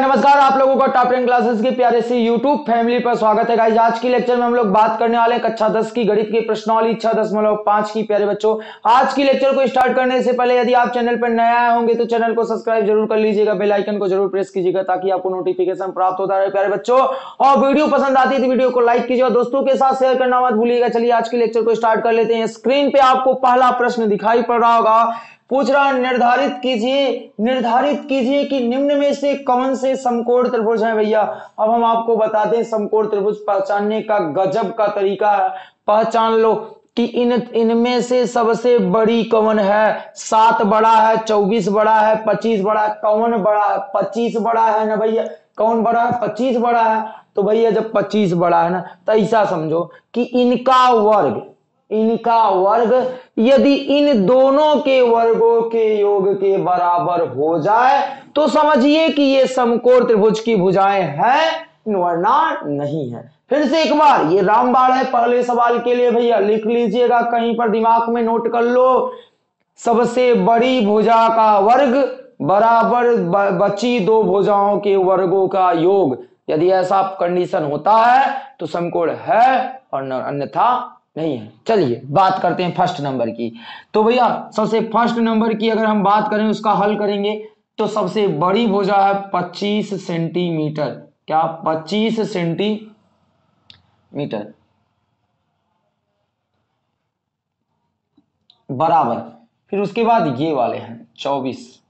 नमस्कार आप लोगों का टॉप टेन क्लासेस के प्यारे से यूट्यूब फैमिली पर स्वागत है। गाइज़ आज की लेक्चर में हम लोग बात करने वाले हैं कक्षा दस की गणित की प्रश्नावली, छह दशमलव पाँच की। प्यारे बच्चों, आज की लेक्चर को स्टार्ट करने से पहले यदि आप चैनल पर नया आए होंगे तो चैनल को सब्सक्राइब ज़रूर कर लीजिएगा। बेलाइकन को ज़रूर प्रेस कीजिएगा ताकि आपको नोटिफिकेशन प्राप्त होता रहे। प्यारे बच्चों, और वीडियो पसंद आती है तो वीडियो को लाइक कीजिए और दोस्तों के साथ शेयर करना मत भूलिएगा। चलिए आज की लेक्चर को स्टार्ट कर लेते हैं। स्क्रीन पे आपको पहला प्रश्न दिखाई पड़ रहा होगा। पूछ रहा निर्धारित कीजिए निर्धारित कीजिए कि निम्न में से कौन से समकोण त्रिभुज है भैया? अब हम आपको बताते हैं समकोण त्रिभुज पहचानने का गजब का तरीका है। पहचान लो कि इन, इनमें से सबसे बड़ी कौन है? सात बड़ा है, चौबीस बड़ा है, पच्चीस बड़ा है। कौन बड़ा है? पच्चीस बड़ा है ना भैया? कौन बड़ा है? पच्चीस बड़ा है। तो भैया जब पच्चीस बड़ा है ना तो ऐसा समझो कि इनका वर्ग इनका वर्ग यदि इन दोनों के वर्गों के योग के बराबर हो जाए तो समझिए कि ये समकोण त्रिभुज की भुजाएँ हैं वरना नहीं है। फिर से एक बार, ये रामबाण है, पहले सवाल के लिए भैया, लिख लीजिएगा, कहीं पर दिमाग में नोट कर लो। सबसे बड़ी भुजा का वर्ग बराबर बची दो भुजाओं के वर्गों का योग। यदि ऐसा कंडीशन होता है तो समकोण है और अन्यथा नहीं है। चलिए, बात करते हैं फ़र्स्ट नंबर की। तो भैया, सबसे फ़र्स्ट नंबर की अगर हम बात करें, उसका हल करेंगे तो सबसे बड़ी भुजा है 25 सेंटीमीटर। क्या? 25 सेंटीमीटर। बराबर। फिर उसके बाद ये वाले हैं 24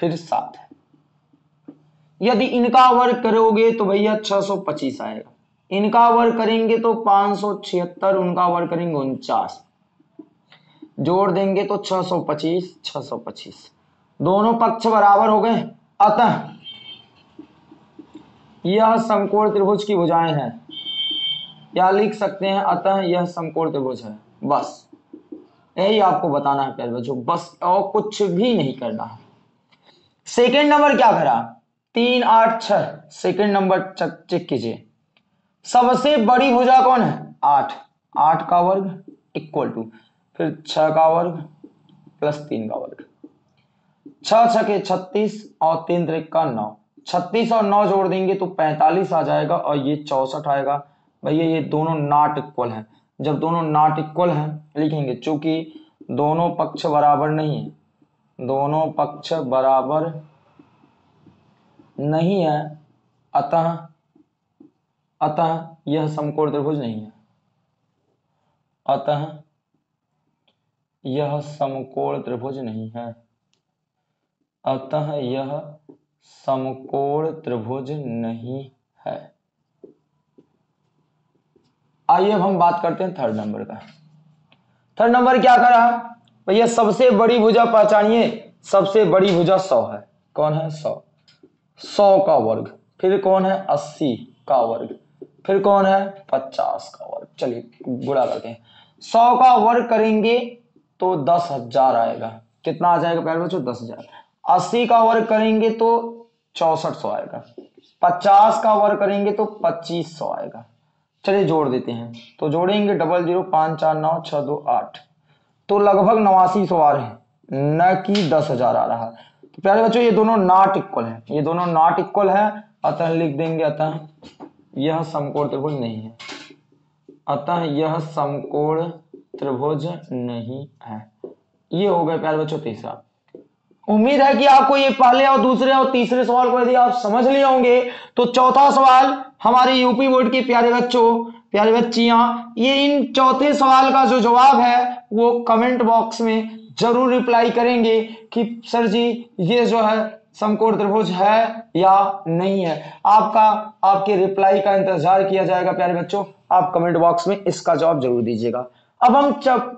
फिर सात। है यदि इनका वर्ग करोगे तो भैया 625 आएगा। इनका वर्ग करेंगे तो पाँच उनका वर्ग करेंगे उनचास। जोड़ देंगे तो छह सौ पच्चीस, छह सौ पच्चीस। दोनों पक्ष बराबर हो गए। अतः यह समकोण त्रिभुज की भुजाएँ हैं। या लिख सकते हैं? अतः यह समकोण त्रिभुज है। बस। यही आपको बताना है, प्यारे बच्चों। बस और कुछ भी नहीं करना है। सेकेंड नंबर क्या करा? तीन आठ छह। सेकेंड नंबर चेक कीजिए। सबसे बड़ी भुजा कौन है? आठ। आठ का वर्ग इक्वल टू फिर छ का वर्ग प्लस तीन का वर्ग। छ छके छत्तीस और तीन त्रिक का नौ। छत्तीस और नौ जोड़ देंगे तो पैंतालीस आ जाएगा और ये चौसठ आएगा। भैया, ये दोनों नॉट इक्वल हैं। जब दोनों नॉट इक्वल हैं, लिखेंगे, चूँकि दोनों पक्ष बराबर नहीं है, दोनों पक्ष बराबर नहीं है, अतः अतः यह समकोण त्रिभुज नहीं है। अतः यह समकोण त्रिभुज नहीं है। अतः यह समकोण त्रिभुज नहीं है। आइए अब हम बात करते हैं थर्ड नंबर का। थर्ड नंबर क्या करा भैया, सबसे बड़ी भुजा पहचानिए। सबसे बड़ी भुजा सौ है। कौन है? सौ। सौ का वर्ग। फिर कौन है? अस्सी का वर्ग। फिर कौन है? पचास का वर्ग। चलिए गुड़ा करते हैं सौ का वर्ग करेंगे तो दस हज़ार आएगा। कितना आ जाएगा पहले बच्चों? दस हज़ार। अस्सी का वर्ग करेंगे तो चौसठ सौ आएगा। पचास का वर्ग करेंगे तो पच्चीस सौ आएगा। चलिए, जोड़ देते हैं। तो जोड़ेंगे डबल ज़ीरो पाँच चार नौ छह दो आठ। तो लगभग नवासी सौ आ रहे हैं। न कि दस हज़ार आ रहा। तो प्यारे बच्चों, ये दोनों नॉट इक्वल है। ये दोनों नॉट इक्वल है। अतः लिख देंगे अतः। यह समकोण त्रिभुज नहीं है। अतः यह समकोण त्रिभुज नहीं है। ये हो गए प्यारे बच्चों तीसरा। उम्मीद है कि आपको ये पहले और दूसरे और तीसरे सवाल को यदि आप समझ लिए होंगे तो चौथा सवाल हमारे यूपी बोर्ड के प्यारे बच्चों, प्यारे बच्चियाँ, ये इन चौथे सवाल का जो जवाब है, वो कमेंट बॉक्स में ज़रूर रिप्लाई करेंगे कि, सर जी, ये जो है समकोण त्रिभुज है या नहीं है? आपका, आपके रिप्लाई का इंतज़ार किया जाएगा, प्यारे बच्चों। आप कमेंट बॉक्स में इसका जवाब ज़रूर दीजिएगा। अब हम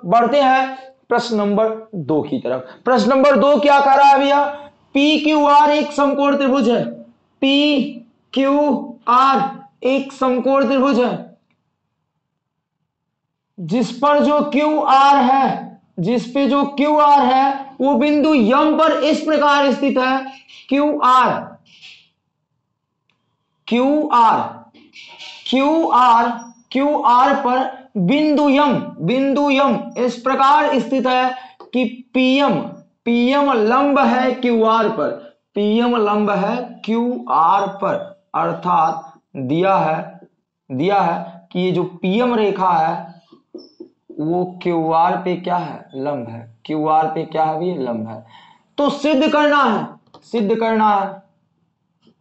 बढ़ते हैं प्रश्न नंबर दो की तरफ़। प्रश्न नंबर दो क्या कह रहा है भैया? पी क्यू आर एक समकोण त्रिभुज है। पी क्यू आर एक समकोण त्रिभुज है। जिस पर जो क्यू आर है, जिस पे जो क्यू आर है वो बिंदु यम पर इस प्रकार स्थित है। Q R. Q R. Q R. Q R पर बिंदु यम। बिंदु यम इस प्रकार स्थित है कि पीएम। पीएम लंब है क्यू आर पर। पीएम लंब है क्यू आर पर। अर्थात दिया है दिया है कि ये जो पीएम रेखा है वो क्यू आर पे क्या है? लंब है। क्यू आर पे क्या है भी लंब है। तो सिद्ध करना है। सिद्ध करना है।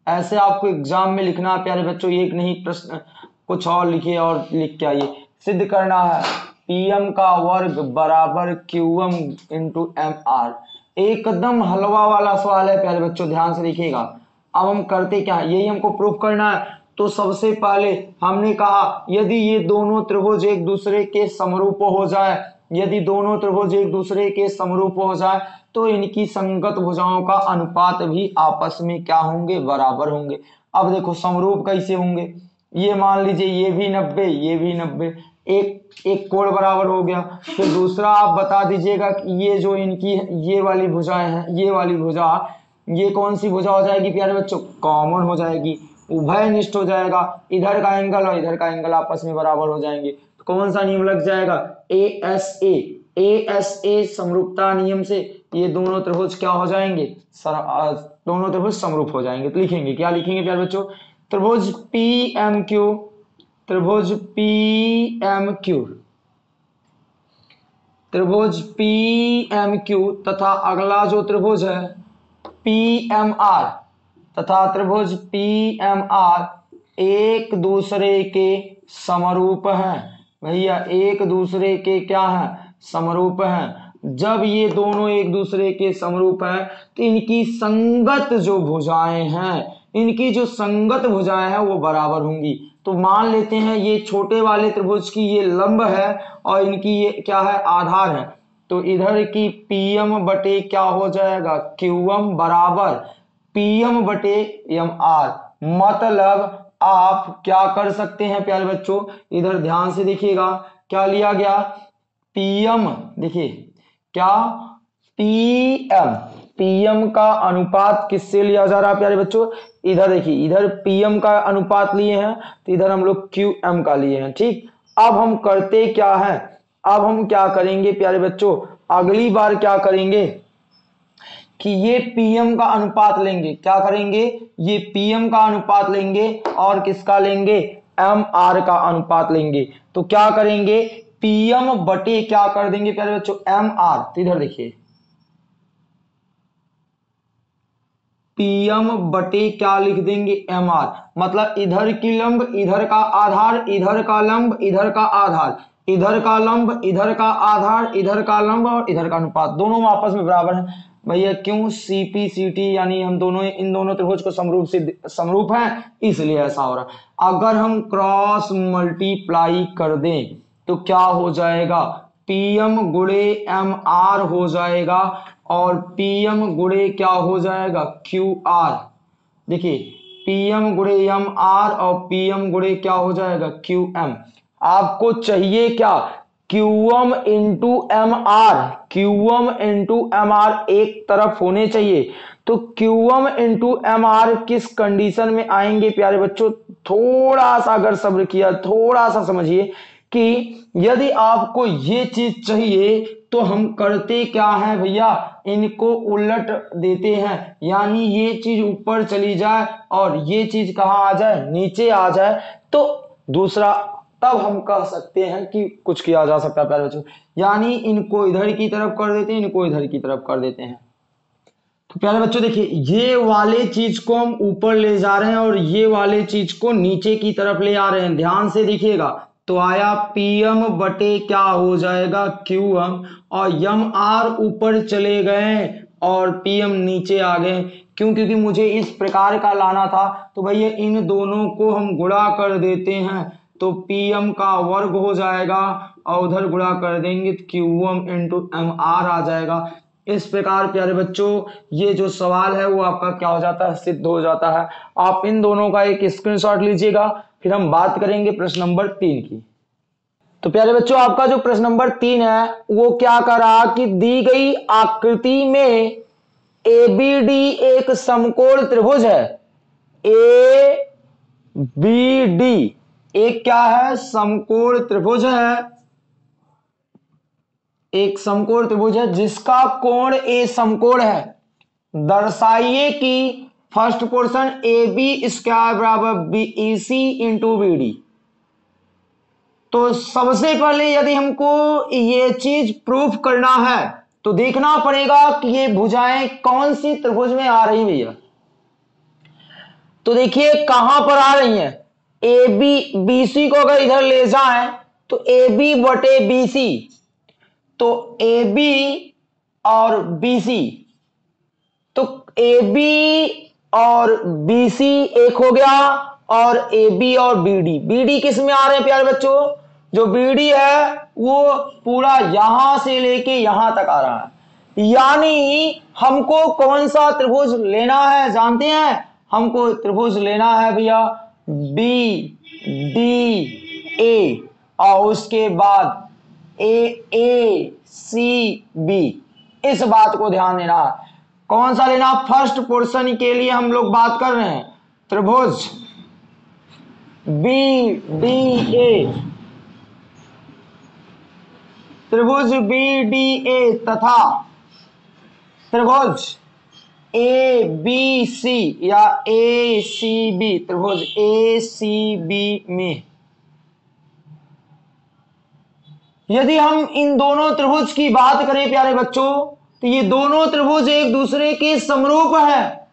ऐसे आपको एग्ज़ाम में लिखना है प्यारे बच्चों एक नहीं, प्रश्न, कुछ और लिखिए और लिख के आइए। सिद्ध करना है। पीएम का वर्ग बराबर Q M into M R एकदम हलवा वाला सवाल है, प्यारे बच्चों, ध्यान से लिखिएगा अब हम करते क्या? यही हमको प्रूफ करना है। तो सबसे पहले हमने कहा, यदि ये दोनों त्रिभुज एक दूसरे के समरूप हो जाए, यदि दोनों त्रिभुज एक दूसरे के समरूप हो जाए तो इनकी संगत भुजाओं का अनुपात भी आपस में क्या होंगे? बराबर होंगे। अब देखो, समरूप कैसे होंगे? ये मान लीजिए, ये भी नब्बे, ये भी नब्बे। एक एक कोण बराबर हो गया। फिर दूसरा आप बता दीजिएगा कि ये जो इनकी ये वाली भुजाएँ हैं, ये वाली भुजा, ये कौन सी भुजा हो जाएगी प्यारे बच्चों? कॉमन हो जाएगी। उभय निष्ठ हो जाएगा। इधर का एंगल और इधर का एंगल आपस में बराबर हो जाएँगे। तो कौन सा नियम लग जाएगा? A S A A S A समरूपता नियम से ये दोनों त्रिभुज क्या हो जाएँगे? सर दोनों त्रिभुज समरूप हो जाएँगे। तो लिखेंगे। क्या लिखेंगे प्यारे बच्चों? त्रिभुज पी एम क्यू त्रिभुज पी एम क्यू त्रिभुज पी एम क्यू तथा अगला जो त्रिभुज है पी एम आर तथा त्रिभुज पी एम आर एक दूसरे के समरूप हैं। भैया, एक दूसरे के क्या हैं? समरूप हैं। जब ये दोनों एक दूसरे के समरूप हैं तो इनकी संगत जो भुजाएँ हैं, इनकी जो संगत भुजाएँ हैं, वो बराबर होंगी। तो मान लेते हैं ये छोटे वाले त्रिभुज की ये लंब है और इनकी ये क्या है? आधार है। तो इधर की पीएम बटे क्या हो जाएगा? क्यूएम बराबर। पीएम बटे एम आर। मतलब आप क्या कर सकते हैं प्यारे बच्चों? इधर ध्यान से देखिएगा, क्या लिया गया? पीएम, देखिए, क्या? पीएम। पीएम का अनुपात किससे लिया जा रहा है प्यारे बच्चों? इधर देखिए, इधर पीएम का अनुपात लिए हैं तो इधर हम लोग क्यू एम का लिए हैं, ठीक? अब हम करते क्या है? अब हम क्या करेंगे प्यारे बच्चों? अगली बार क्या करेंगे? कि ये पीएम का अनुपात लेंगे। क्या करेंगे? ये पीएम का अनुपात लेंगे और किसका लेंगे? एम आर का अनुपात लेंगे। तो क्या करेंगे? पीएम बटे क्या कर देंगे प्यारे बच्चों? एम आर तो इधर देखिए। पीएम बटे क्या लिख देंगे? एम आर मतलब इधर की लंब, इधर का आधार, इधर का लंब, इधर का आधार। इधर का लंब, इधर का आधार, इधर का लंब और इधर का अनुपात। दोनों आपस में बराबर है। भैया, क्यों सीपी सीटी यानी हम दोनों, इन दोनों त्रिभुज को समरूप से समरूप है? इसलिए ऐसा हो रहा है। अगर हम क्रॉस मल्टीप्लाई कर दें तो क्या हो जाएगा? पीएम गुड़े एम आर हो जाएगा, और पीएम गुड़े क्या हो जाएगा? क्यू आर देखिए पीएम गुड़े एम आर और पीएम गुड़े क्या हो जाएगा? क्यू एम आपको चाहिए क्या? QM into M R QM into M R एक तरफ़ होने चाहिए। तो क्यूएम इंटू एम आर किस कंडीशन में आएँगे प्यारे बच्चों? थोड़ा सा अगर सब्र किया थोड़ा सा समझिए कि यदि आपको ये चीज़ चाहिए तो हम करते क्या है भैया? इनको उलट देते हैं। यानी ये चीज़ ऊपर चली जाए और ये चीज़ कहा आ जाए? नीचे आ जाए। तो दूसरा तब हम कह सकते हैं कि कुछ किया जा सकता है प्यारे बच्चों। यानी इनको इधर की तरफ़ कर देते हैं, इनको इधर की तरफ़ कर देते हैं। तो प्यारे बच्चों, देखिए, ये वाले चीज़ को हम ऊपर ले जा रहे हैं और ये वाले चीज़ को नीचे की तरफ़ ले आ रहे हैं। ध्यान से देखिएगा तो आया पीएम बटे क्या हो जाएगा? क्यू एम और यम आर ऊपर चले गए और पीएम नीचे आ गए। क्यों? क्योंकि मुझे इस प्रकार का लाना था। तो भैया, इन दोनों को हम गुड़ा कर देते हैं। तो पीएम का वर्ग हो जाएगा, और उधर गुड़ा कर देंगे Q M into M R आ जाएगा। इस प्रकार, प्यारे बच्चों, ये जो सवाल है, वो आपका क्या हो जाता है? सिद्ध हो जाता है। आप इन दोनों का एक स्क्रीनशॉट लीजिएगा, फिर हम बात करेंगे प्रश्न नंबर तीन की। तो प्यारे बच्चों, आपका जो प्रश्न नंबर तीन है, वो क्या करा कि दी गई आकृति में ए बी डी एक समकोण त्रिभुज है। ए बी डी एक क्या है? समकोण त्रिभुज है। एक समकोण त्रिभुज है, जिसका कोण ए समकोण है। दर्शाइए कि first portion A B square बराबर B E C into B D. तो सबसे पहले यदि हमको ये चीज़ प्रूफ करना है तो देखना पड़ेगा कि ये भुजाएँ कौन सी त्रिभुज में आ रही भैया। तो देखिए, कहाँ पर आ रही हैं? ए बी बी सी को अगर इधर ले जाए तो ए बी बटे बी सी तो ए बी और बी सी तो ए बी और बी सी एक हो गया, और ए बी और बी डी बी डी किसमें आ रहे हैं प्यारे बच्चों? जो बी डी है, वो पूरा यहाँ से लेके यहाँ तक आ रहा है। यानी हमको कौन सा त्रिभुज लेना है? जानते हैं? हमको त्रिभुज लेना है भैया। बी डी ए और उसके बाद ए ए सी बी इस बात को ध्यान देना। कौन सा लेना? फ़र्स्ट पोर्शन के लिए हम लोग बात कर रहे हैं। त्रिभुज। बी डी ए त्रिभुज बी डी ए तथा त्रिभुज। ए बी सी या ए सी बी त्रिभुज ए सी बी में यदि हम इन दोनों त्रिभुज की बात करें, प्यारे बच्चों तो ये दोनों त्रिभुज एक दूसरे के समरूप है।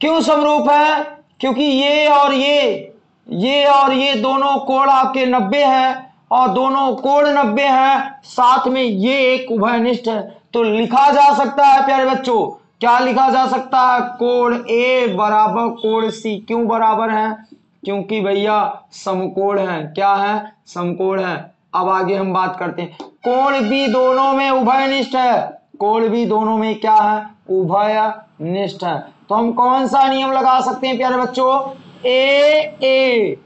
क्यों समरूप है? क्योंकि ये और ये ये और ये दोनों कोण आपके नब्बे हैं और दोनों कोण नब्बे हैं। साथ में ये एक उभयनिष्ठ है। तो लिखा जा सकता है, प्यारे बच्चों क्या लिखा जा सकता है? कोण ए बराबर, कोण सी क्यों बराबर है? क्योंकि भैया, समकोण है। क्या है? समकोण है। अब आगे हम बात करते हैं। कोण भी दोनों में उभयनिष्ठ है। कोण भी दोनों में क्या है? उभय निष्ठ है। तो हम कौन सा नियम लगा सकते हैं, प्यारे बच्चों? ए ए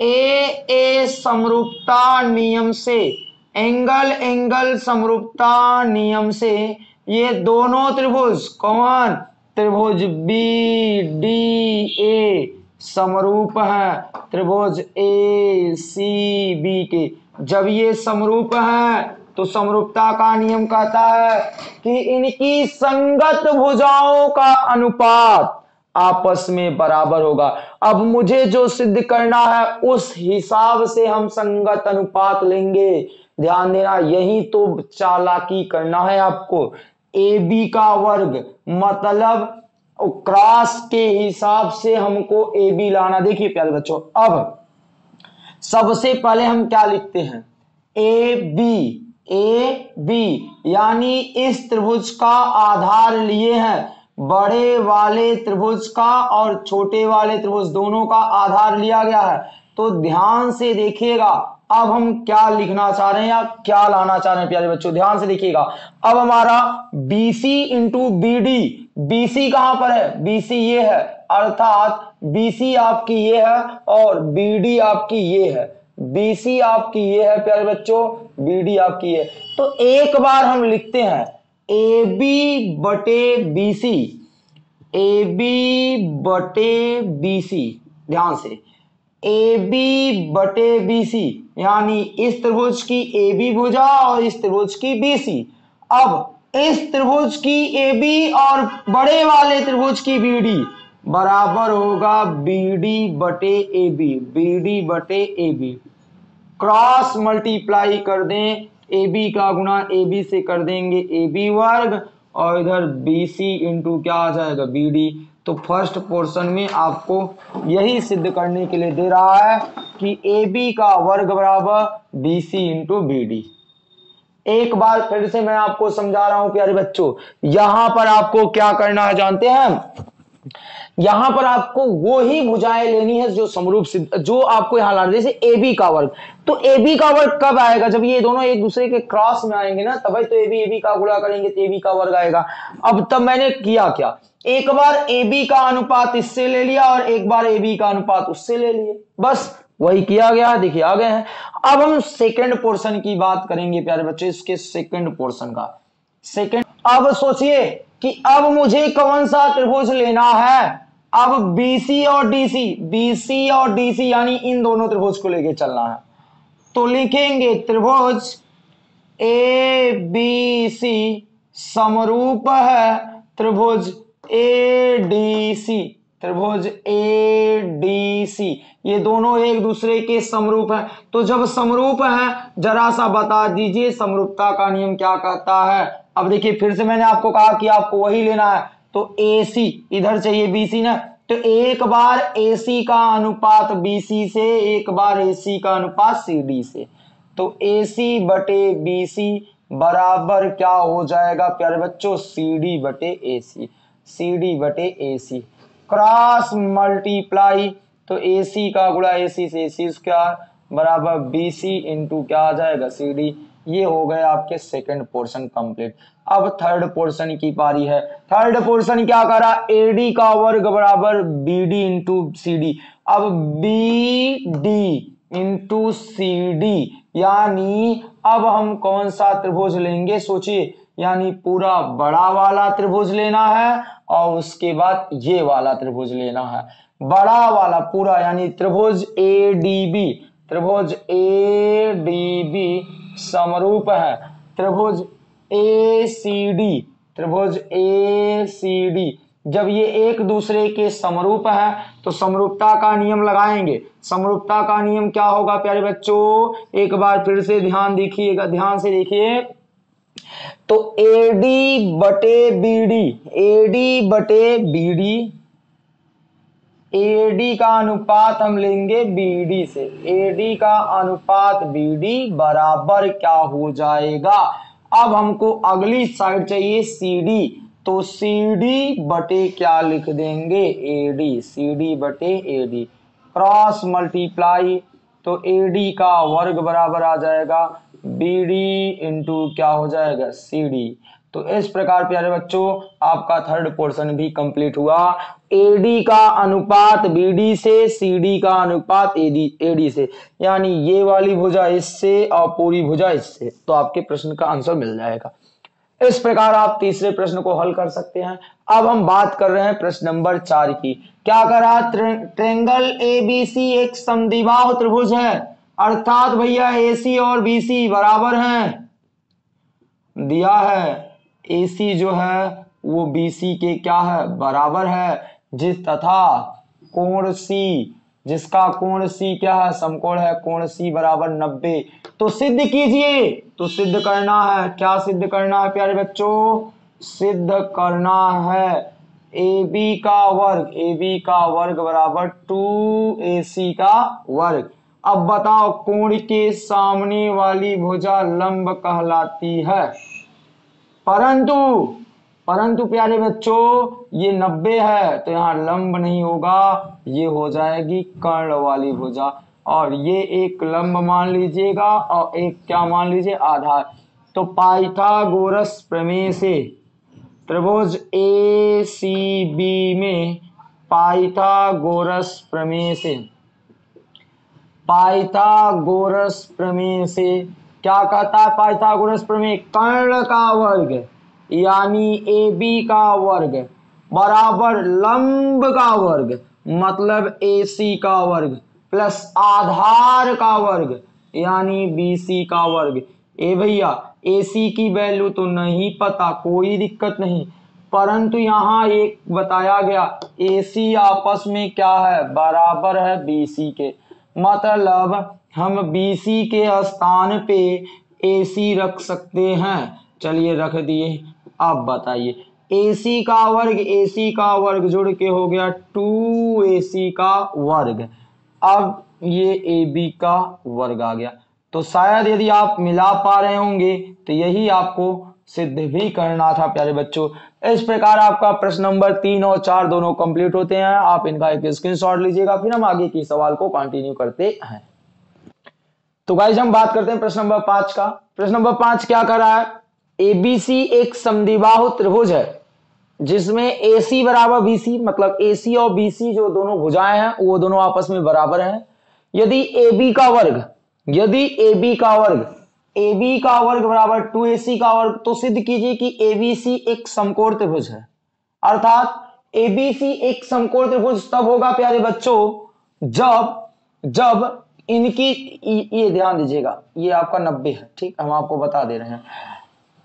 ए ए समरूपता नियम से, एंगल एंगल समरूपता नियम से ये दोनों त्रिभुज, कौन? त्रिभुज बी डी ए समरूप है। त्रिभुज ए सी बी के। जब ये समरूप है तो समरूपता का नियम कहता है कि इनकी संगत भुजाओं का अनुपात आपस में बराबर होगा। अब मुझे जो सिद्ध करना है, उस हिसाब से हम संगत अनुपात लेंगे। ध्यान देना, यही तो चालाकी करना है आपको। ए बी का वर्ग मतलब क्रॉस के हिसाब से हमको ए बी लाना, देखिए प्यारे बच्चों, अब सबसे पहले हम क्या लिखते हैं? ए बी ए बी यानी इस त्रिभुज का आधार लिए हैं। बड़े वाले त्रिभुज का और छोटे वाले त्रिभुज, दोनों का आधार लिया गया है। तो ध्यान से देखिएगा अब हम क्या लिखना चाह रहे हैं या क्या लाना चाह रहे हैं, प्यारे बच्चों? ध्यान से देखिएगा। अब हमारा BC into B D BC कहाँ पर है? BC ये है। अर्थात BC आपकी ये है और BD आपकी ये है। BC आपकी ये है, प्यारे बच्चों। BD आपकी ये। तो एक बार हम लिखते हैं। ए बी बटे बी सी ए बी बटे बी सी ध्यान से। ए बी बटे बी सी यानी इस त्रिभुज की ए बी भुजा और इस त्रिभुज की बी सी अब इस त्रिभुज की ए बी और बड़े वाले त्रिभुज की बी डी बराबर होगा बी डी बटे ए बी बी डी बटे ए बी क्रॉस मल्टीप्लाई कर दें ए बी का गुना ए बी से कर देंगे ए बी वर्ग, और इधर बी सी इंटू क्या आ जाएगा? बी डी तो फ़र्स्ट पोर्शन में आपको यही सिद्ध करने के लिए दे रहा है कि ए बी का वर्ग बराबर B C into B D एक बार फिर से मैं आपको समझा रहा हूँ, प्यारे बच्चों, यहाँ पर आपको क्या करना है, जानते हैं? यहाँ पर आपको वो ही भुजाएँ लेनी है जो समरूप सिद्ध, जो आपको यहाँ लाना जैसे ए बी का वर्ग। तो ए बी का वर्ग कब आएगा? जब ये दोनों एक दूसरे के क्रॉस में आएँगे ना तभी तो ए बी ए बी का गुणा करेंगे तो ए बी का वर्ग आएगा। अब तब मैंने किया क्या? एक बार ए बी का अनुपात इससे ले लिया और एक बार ए बी का अनुपात उससे ले लिए। बस, वही किया गया। देखिए, आ गए हैं। अब हम सेकंड पोर्शन की बात करेंगे, प्यारे बच्चे, इसके सेकंड पोर्शन का। सेकंड अब सोचिए कि अब मुझे कौन सा त्रिभुज लेना है? अब बीसी और DC BC और डीसी यानी इन दोनों त्रिभुज को लेके चलना है। तो लिखेंगे त्रिभुज ए बी सी समरूप है त्रिभुज ए डी सी त्रिभुज ए डी सी ये दोनों एक दूसरे के समरूप हैं। तो जब समरूप है, जरा सा बता दीजिए समरूपता का नियम क्या कहता है? अब देखिए, फिर से मैंने आपको कहा कि आपको वही लेना है। तो ए सी इधर चाहिए बी सी ना तो एक बार ए सी का अनुपात बी सी से, एक बार ए सी का अनुपात सी डी से। तो ए सी बटे बी सी बराबर क्या हो जाएगा प्यारे बच्चों? सी डी बटे ए सी सी डी बटे ए सी क्रॉस मल्टीप्लाई तो ए सी का गुड़ा ए सी से ए सी स्क्वायर बराबर बी सी इंटू क्या आ जाएगा? सी डी ये हो गए आपके सेकंड पोर्शन कंप्लीट अब थर्ड पोर्शन की पारी है। थर्ड पोर्शन क्या करा? एडी का वर्ग बराबर B D into C D अब B D into C D यानी अब हम कौन सा त्रिभुज लेंगे? सोचिए, यानी पूरा बड़ा वाला त्रिभुज लेना है और उसके बाद ये वाला त्रिभुज लेना है। बड़ा वाला, पूरा, यानी त्रिभुज ए डी बी त्रिभुज ए डी बी समरूप है। त्रिभुज ए सी डी त्रिभुज ए सी डी जब ये एक दूसरे के समरूप है तो समरूपता का नियम लगाएँगे। समरूपता का नियम क्या होगा, प्यारे बच्चों? एक बार फिर से ध्यान देखिएगा, ध्यान से देखिए। तो एडी बटे बीडी एडी बटे बीडी एडी का अनुपात हम लेंगे बीडी से। एडी का अनुपात बीडी बराबर क्या हो जाएगा? अब हमको अगली साइड चाहिए सीडी तो सीडी बटे क्या लिख देंगे? एडी सीडी बटे एडी क्रॉस मल्टीप्लाई तो एडी का वर्ग बराबर आ जाएगा। बीडी इंटू क्या हो जाएगा? सीडी तो इस प्रकार प्यारे बच्चों, आपका थर्ड पोर्शन भी कंप्लीट हुआ। एडी का अनुपात बीडी से सीडी का अनुपात एडी एडी से। यानी ये वाली भुजा इससे और पूरी भुजा इससे। तो आपके प्रश्न का आंसर मिल जाएगा। इस प्रकार आप तीसरे प्रश्न को हल कर सकते हैं। अब हम बात कर रहे हैं प्रश्न नंबर चार की। क्या करा ट्रेंगल ए बी सी एक समदिबाह त्रिभुज है? अर्थात भैया ए सी और बी सी बराबर हैं। दिया है। AC जो है, वो BC के क्या है? बराबर है। जिस तथा कोण सी जिसका कोण सी क्या है? समकोण है। कोण C बराबर नब्बे। तो सिद्ध कीजिए। तो सिद्ध करना है। क्या सिद्ध करना है, प्यारे बच्चों? सिद्ध करना है। ए बी का वर्ग। ए बी का वर्ग बराबर टू ए सी का वर्ग। अब बताओ, कोण के सामने वाली भुजा लंब कहलाती है? परंतु परंतु प्यारे बच्चों, ये नब्बे है तो यहाँ लंब नहीं होगा, ये हो जाएगी कर्ण वाली भुजा। और ये एक लंब मान लीजिएगा और एक क्या मान लीजिए आधार तो पाइथागोरस प्रमेय से त्रिभुज ए, सी, बी में पाइथागोरस प्रमेय से, पाइथागोरस प्रमेय से क्या कहता है पाइथागोरस प्रमेय कर्ण का वर्ग, यानी ए बी का वर्ग, बराबर लंब का वर्ग मतलब ए सी का वर्ग प्लस आधार का वर्ग, यानी बी सी का वर्ग। ए भैया ए सी की वैल्यू तो नहीं पता, कोई दिक्कत नहीं। परंतु यहाँ एक बताया गया ए सी आपस में क्या है? बराबर है बी सी के। मतलब हम BC के स्थान पे AC रख सकते हैं। चलिए रख दिए। अब बताइए। AC का वर्ग AC का वर्ग जुड़ के हो गया टू AC का वर्ग। अब ये ए बी का वर्ग आ गया। तो शायद यदि आप मिला पा रहे होंगे तो यही आपको सिद्ध भी करना था, प्यारे बच्चों। इस प्रकार आपका प्रश्न नंबर तीन और चार दोनों कंप्लीट होते हैं। आप इनका एक स्क्रीनशॉट लीजिएगा, फिर हम आगे की सवाल को कंटिन्यू करते हैं। तो गाइज़ हम बात करते हैं प्रश्न नंबर पाँच का। प्रश्न नंबर पाँच क्या कर रहा है? एबीसी एक समदिबाहु त्रिभुज है, जिसमें एसी बराबर बीसी मतलब एसी और बीसी जो दोनों भुजाएँ हैं, वो दोनों आपस में बराबर हैं। यदि ए बी का वर्ग, यदि ए बी का वर्ग ए बी का वर्ग बराबर टू ए सी का वर्ग तो सिद्ध कीजिए कि ए बी सी एक समकोण त्रिभुज है। अर्थात ए बी सी एक समकोण त्रिभुज तब होगा, प्यारे बच्चों, जब जब इनकी ये ध्यान दीजिएगा, ये आपका नब्बे है, ठीक? हम आपको बता दे रहे हैं।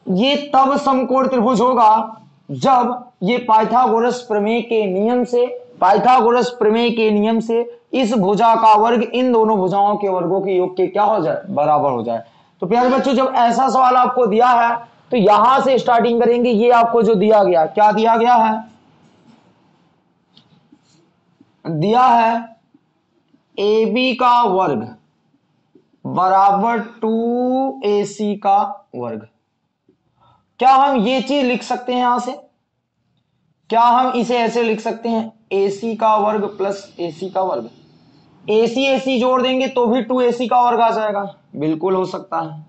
ये तब समकोण त्रिभुज होगा, जब ये पाइथागोरस प्रमेय के नियम से, पाइथागोरस प्रमेय के नियम से इस भुजा का वर्ग इन दोनों भुजाओं के वर्गों के योग के क्या हो जाए? बराबर हो जाए। तो प्यारे बच्चों, जब ऐसा सवाल आपको दिया है तो यहाँ से स्टार्टिंग करेंगे, ये आपको जो दिया गया, क्या दिया गया है? दिया है ए बी का वर्ग बराबर टू ए सी का वर्ग। क्या हम ये चीज़ लिख सकते हैं यहाँ से? क्या हम इसे ऐसे लिख सकते हैं? ए सी का वर्ग प्लस ए सी का वर्ग। ए सी ए सी जोड़ देंगे तो भी टू ए सी का वर्ग आ जाएगा। बिल्कुल हो सकता है।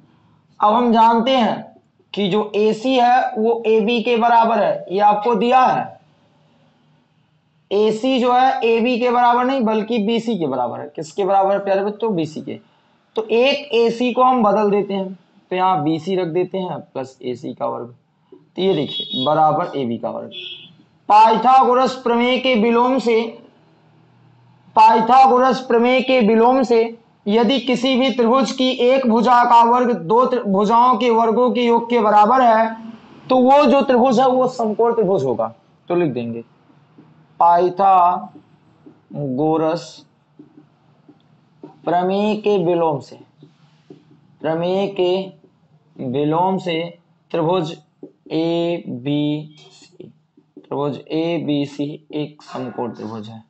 अब हम जानते हैं कि जो ए सी है, वो ए बी के बराबर है। ये आपको दिया है। ए सी जो है ए बी के बराबर नहीं, बल्कि बी सी के बराबर है। किसके बराबर है, प्यारे बच्चों? बी सी के। तो एक ए सी को हम बदल देते हैं। तो यहाँ बी सी रख देते हैं प्लस ए सी का वर्ग। तो ये देखिए, बराबर ए बी का वर्ग। पाइथागोरस प्रमेय के विलोम से पाइथागोरस प्रमेय के विलोम से यदि किसी भी त्रिभुज की एक भुजा का वर्ग दो भुजाओं के वर्गों के योग के बराबर है तो वो जो त्रिभुज है, वो समकोण त्रिभुज होगा। तो लिख देंगे। पाइथागोरस प्रमेय के विलोम से, प्रमेय के विलोम से त्रिभुज ए, बी, सी। त्रिभुज ए, बी, सी एक समकोण त्रिभुज है।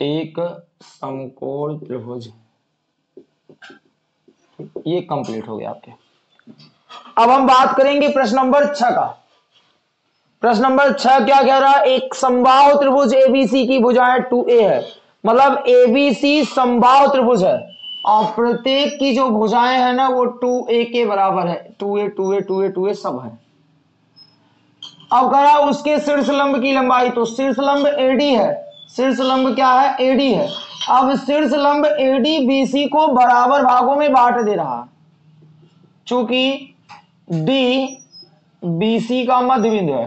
एक समकोण त्रिभुज। ये कंप्लीट हो गया आपके। अब हम बात करेंगे प्रश्न नंबर छ का। प्रश्न नंबर छह क्या कह रहा है? एक संभाव त्रिभुज एबीसी की भुजाएँ टू ए है। मतलब एबीसी संभाव त्रिभुज है। और प्रत्येक की जो भुजाएँ है ना, वो टू ए के बराबर है। Two A two A two A two A सब है। अब कह रहा उसके शीर्ष लंब की लंबाई तो शीर्ष लंब एडी है। शीर्ष लंब क्या है? एडी है। अब शीर्ष लंब एडी बीसी को बराबर भागों में बांट दे रहा चूँकि डी बीसी का मध्य बिंदु है।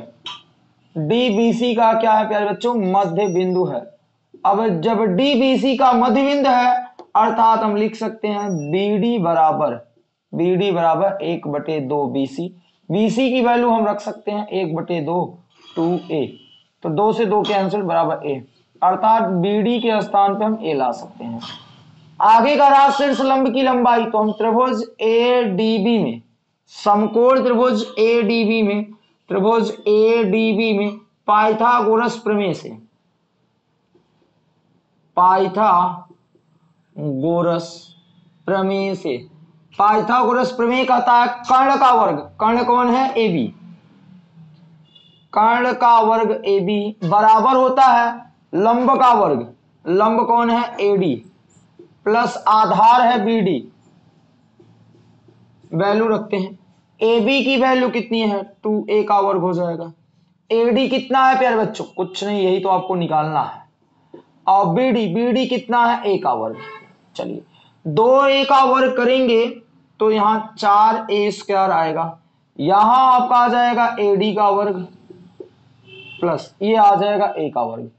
डी बी सी का क्या है प्यारे बच्चों? मध्य बिंदु है। अब जब डी बी सी का मध्य बिंदु है, अर्थात हम लिख सकते हैं बी डी बराबर। बी डी बराबर एक बटे दो बी सी बी सी की वैल्यू हम रख सकते हैं एक बटे दो टू ए तो दो से दो कैंसिल बराबर ए अर्थात बी डी के स्थान पे हम ए ला सकते हैं। आगे का शीर्ष लंब की लंबाई तो हम त्रिभुज ए डी बी में, समकोण त्रिभुज ए डी बी में, त्रिभुज ए डी बी में, पाइथागोरस प्रमेय से। पाइथागोरस प्रमेय से। पाइथागोरस प्रमेय कहता है कर्ण का वर्ग। कर्ण कौन है? A B. कर्ण का वर्ग ए बी बराबर होता है लंब का वर्ग। लंब कौन है? ए डी प्लस आधार है बी डी वैल्यू रखते हैं। ए बी की वैल्यू कितनी है? टू ए का वर्ग हो जाएगा। ए डी कितना है प्यारे बच्चों? कुछ नहीं, यही तो आपको निकालना है। और बी डी बी डी कितना है? ए का वर्ग। चलिए। दो ए का वर्ग करेंगे तो यहाँ चार ए स्क्वायर आएगा। यहाँ आपका आ जाएगा ए डी का वर्ग। प्लस ये आ जाएगा ए का वर्ग।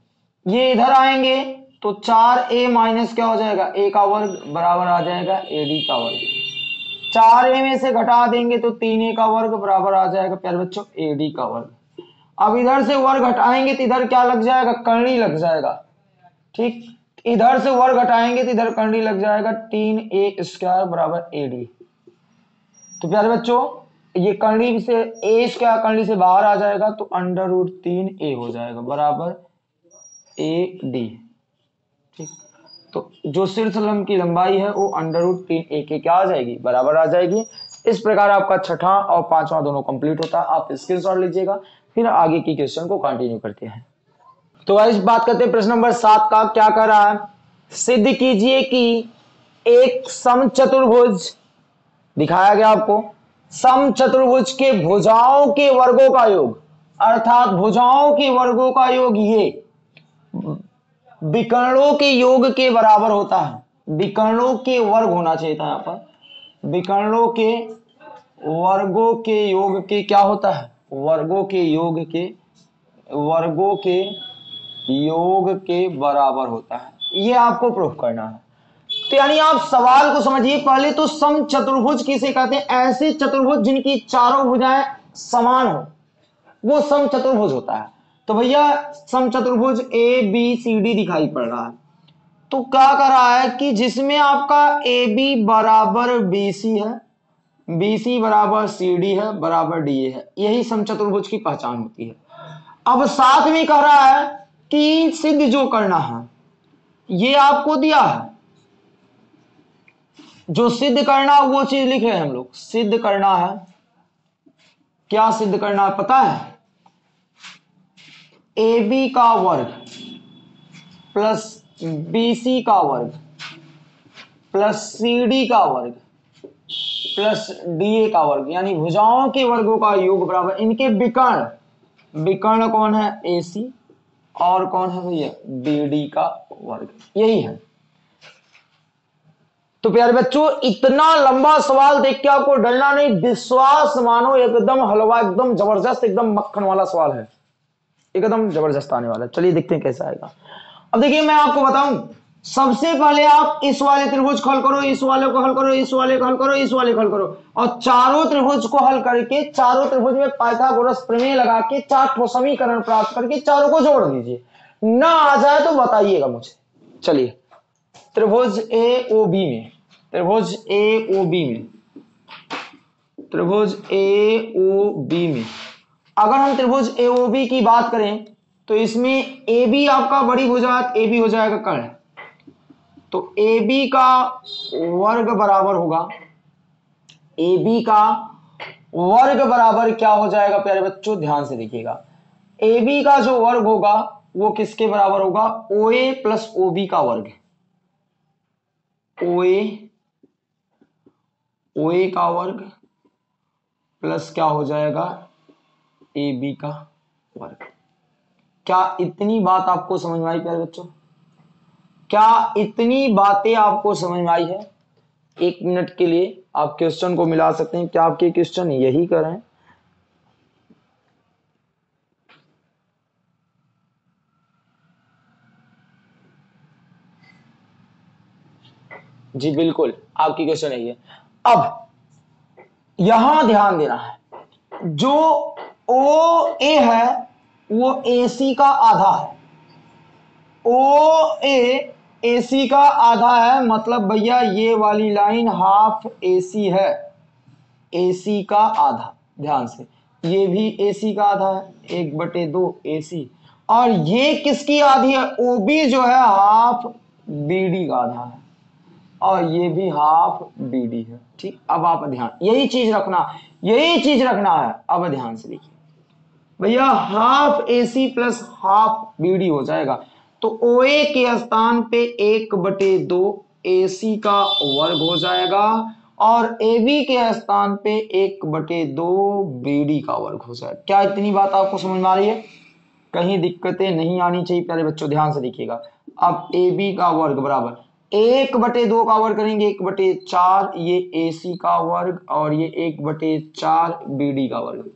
ये इधर आएँगे तो चार ए माइनस क्या हो जाएगा? ए का वर्ग बराबर आ जाएगा ए डी का वर्ग। चार ए में से घटा देंगे तो तीन ए का वर्ग बराबर आ जाएगा, प्यारे बच्चों ए डी का वर्ग। अब इधर से वर्ग घटाएँगे तो इधर क्या लग जाएगा? करणी लग जाएगा। ठीक? इधर से वर्ग घटाएँगे तो इधर करणी लग जाएगा, तीन ए स्क्वायर बराबर ए डी तो प्यारे बच्चों, ये करणी से ए स्क्वायर करणी से बाहर आ जाएगा तो अंडर रूट तीन ए हो जाएगा, बराबर ए डी ठीक? तो जो शीर्ष लंब की लंबाई है, वो अंडर रूट तीन ए के क्या आ जाएगी? बराबर आ जाएगी। इस प्रकार आपका छठा और पांचवा दोनों कंप्लीट होता है। आप स्क्रीन शॉट लीजिएगा। फिर आगे की क्वेश्चन को कंटिन्यू करते हैं। तो इस बात करते हैं प्रश्न नंबर सात का। क्या कर रहा है? सिद्ध कीजिए कि एक सम चतुर्भुज दिखाया गया आपको सम चतुर्भुज के भुजाओं के वर्गों का योग। अर्थात भुजाओं के वर्गों का योग ये। विकर्णों के योग के बराबर होता है। विकर्णों के वर्ग होना चाहिए था यहाँ पर। विकर्णों के वर्गों के योग के क्या होता है? वर्गों के योग के, वर्गों के योग के बराबर होता है। ये आपको प्रूफ करना है। तो यानी आप सवाल को समझिए। पहले तो सम चतुर्भुज किसे कहते हैं? ऐसे चतुर्भुज जिनकी चारों भुजाएँ समान हो। वो सम चतुर्भुज होता है। तो भैया, सम चतुर्भुज ए बी सी डी दिखाई पड़ रहा है। तो क्या कर रहा है कि जिसमें आपका ए बी बराबर बी सी है बी सी बराबर सी डी है, बराबर डी ए है, यही सम चतुर्भुज की पहचान होती है। अब साथ में कह रहा है कि सिद्ध जो करना है, ये आपको दिया है। जो सिद्ध करना वो चीज़ लिखे हैं हम लोग। सिद्ध करना है। क्या सिद्ध करना है, पता है? ए बी का वर्ग प्लस बी सी का वर्ग प्लस सी डी का वर्ग प्लस डी ए का वर्ग, यानी भुजाओं के वर्गों का योग बराबर, इनके विकर्ण विकर्ण कौन है? ए सी और कौन है भैया? बी डी का वर्ग, यही है। तो प्यारे बच्चों, इतना लंबा सवाल देख के आपको डरना नहीं, विश्वास मानो, एकदम हलवा, एकदम ज़बरदस्त, एकदम मक्खन वाला सवाल है। एकदम ज़बरदस्त आने वाला है। चलिए देखते हैं कैसा आएगा। अब देखिए, मैं आपको बताऊँ, सबसे पहले आप इस वाले त्रिभुज को हल करो, इस वाले को हल करो, इस वाले को हल करो, इस वाले को हल करो, और चारों त्रिभुज को हल करके, चारों त्रिभुज में पाइथागोरस प्रमेय लगा के, चार ठो समीकरण प्राप्त करके चारों को जोड़ दीजिए। ना आ जाए तो बताइएगा मुझे। चलिए, त्रिभुज ए ओ बी में, त्रिभुज ए ओ बी में, त्रिभुज ए ओ बी में। अगर हम त्रिभुज ए की बात करें तो इसमें ए बी आपका बड़ी भुजा ए बी हो जाएगा कर्ण। तो ए बी का वर्ग बराबर होगा। ए बी का वर्ग बराबर क्या हो जाएगा, प्यारे बच्चों? ध्यान से देखिएगा। ए बी का जो वर्ग होगा, वो किसके बराबर होगा? ओ ए प्लस ओ बी का वर्ग ओ ए ओ ए का वर्ग प्लस क्या हो जाएगा? ए बी का वर्ग क्या इतनी बात आपको समझ में आई, प्यारे बच्चों? क्या इतनी बातें आपको समझ में आई है? एक मिनट के लिए आप क्वेश्चन को मिला सकते हैं। क्या आपके क्वेश्चन यही कर रहे हैं? जी, बिल्कुल, आपकी क्वेश्चन यही है। अब, यहाँ ध्यान देना है। जो ओ ए है, वो ए सी का आधा है। ओ ए एसी का आधा है मतलब भैया ये वाली लाइन हाफ़ एसी है। एसी का आधा, ध्यान से। ये भी एसी का आधा है, एक बटे दो एसी और ये किसकी आधी है? ओ बी जो है हाफ़ बीडी का आधा है। और ये भी हाफ़ बीडी है। ठीक, अब आप ध्यान, यही चीज़ रखना, यही चीज़ रखना है। अब ध्यान से देखिए। भैया half AC plus half BD हो जाएगा। तो ओ ए के स्थान पे एक बटे दो ए सी का वर्ग हो जाएगा और ए बी के स्थान पे एक बटे दो बी डी का वर्ग हो जाएगा। क्या इतनी बात आपको समझ में आ रही है? कहीं दिक्कतें नहीं आनी चाहिए, प्यारे बच्चों, ध्यान से देखिएगा। अब ए बी का वर्ग बराबर। एक बटे दो का वर्ग करेंगे, एक बटे चार, ये ए सी का वर्ग और ये एक बटे चार बी डी का वर्ग।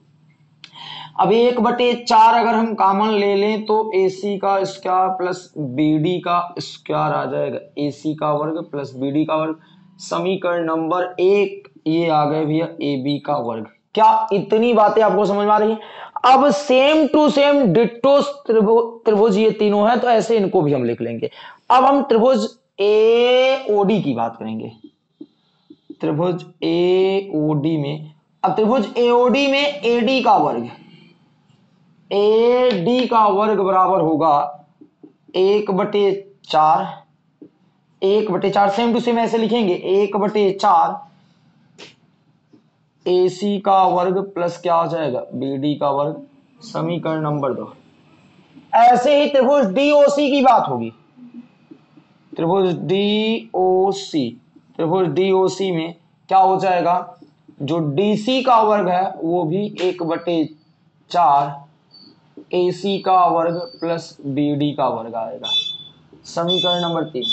अब एक बटे चार अगर हम कॉमन ले लें तो ए सी का स्क्वायर प्लस बी डी का स्क्वायर आ जाएगा। ए सी का वर्ग प्लस बी डी का वर्ग। समीकरण नंबर एक, ये आ गए भैया ए बी का वर्ग। क्या इतनी बातें आपको समझ में आ रही है? अब सेम टू सेम डिटो त्रिभुज ये तीनों हैं तो ऐसे इनको भी हम लिख लेंगे। अब हम त्रिभुज ए ओ डी की बात करेंगे। त्रिभुज ए ओ डी में, अब त्रिभुज ए ओ डी में ए डी का वर्ग ए डी का वर्ग बराबर होगा एक बटे चार, एक बटे चार सेम टू सेम ऐसे लिखेंगे, एक बटे चार ए सी का वर्ग प्लस क्या हो जाएगा? बी डी का वर्ग, समीकरण नंबर दो। ऐसे ही त्रिभुज डी ओ सी की बात होगी। त्रिभुज डी ओ सी त्रिभुज डी ओ सी में क्या हो जाएगा? जो डी सी का वर्ग है, वो भी एक बटे चार ए सी का वर्ग प्लस बी डी का वर्ग आएगा। समीकरण नंबर तीन।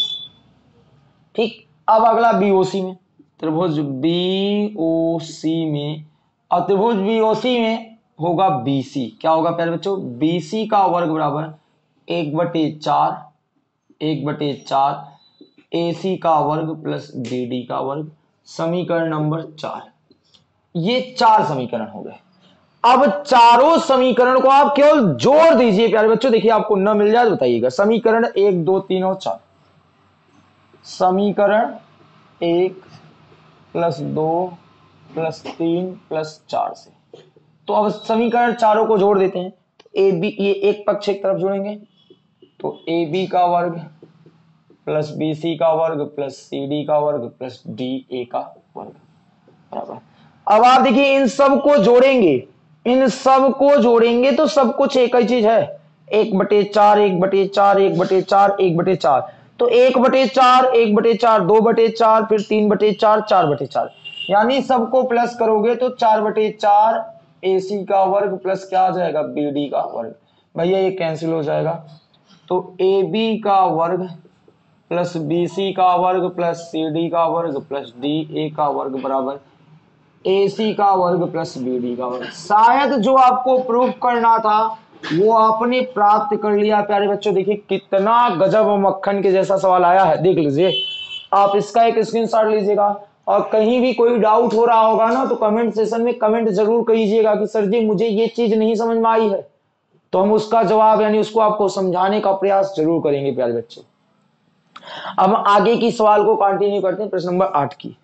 ठीक, अब अगला बीओसी में। त्रिभुज बी ओ सी में, और त्रिभुज बी ओ सी में होगा बी सी क्या होगा प्यारे बच्चों? बी सी का वर्ग बराबर एक बटे चार, एक बटे चार ए सी का वर्ग प्लस बी डी का वर्ग, समीकरण नंबर चार। ये चार समीकरण हो गए। अब चारों समीकरण को आप केवल जोड़ दीजिए, प्यारे बच्चों। देखिए, आपको न मिल जाए तो बताइएगा। समीकरण एक, दो, तीन और चार। समीकरण एक प्लस दो प्लस तीन प्लस चार से। तो अब समीकरण चारों को जोड़ देते हैं। तो ए, बी, ये एक पक्ष एक तरफ़ जोड़ेंगे। तो ए, बी का वर्ग प्लस बी, सी का वर्ग प्लस सी, डी का वर्ग प्लस डी, ए का वर्ग। बराबर। अब आप देखिए, इन सबको जोड़ेंगे। इन सबको जोड़ेंगे तो सब कुछ एक ही चीज़ है। एक बटे चार, एक बटे चार, एक बटे चार, एक बटे चार। तो एक बटे चार, एक बटे चार, दो बटे चार, फिर तीन बटे चार चार बटे चार। यानी सबको प्लस करोगे तो चार बटे चार ए सी का वर्ग प्लस क्या आ जाएगा? बी डी का वर्ग। भैया, ये कैंसिल हो जाएगा। तो ए बी का वर्ग प्लस बी सी का वर्ग प्लस सी डी का वर्ग प्लस डी ए का वर्ग बराबर ए सी का वर्ग प्लस बी डी का वर्ग। शायद जो आपको प्रूफ करना था, वो आपने प्राप्त कर लिया, प्यारे बच्चों। देखिए, कितना गजब मक्खन के जैसा सवाल आया है। देख लीजिए, आप इसका एक स्क्रीनशॉट लीजिएगा और कहीं भी कोई डाउट हो रहा होगा ना तो कमेंट सेशन में कमेंट ज़रूर कीजिएगा कि, सर जी, मुझे ये चीज़ नहीं समझ में आई है। तो हम उसका जवाब, यानी उसको आपको समझाने का प्रयास ज़रूर करेंगे, प्यारे बच्चों। अब आगे की सवाल को कंटिन्यू करते हैं, प्रश्न नंबर आठ की।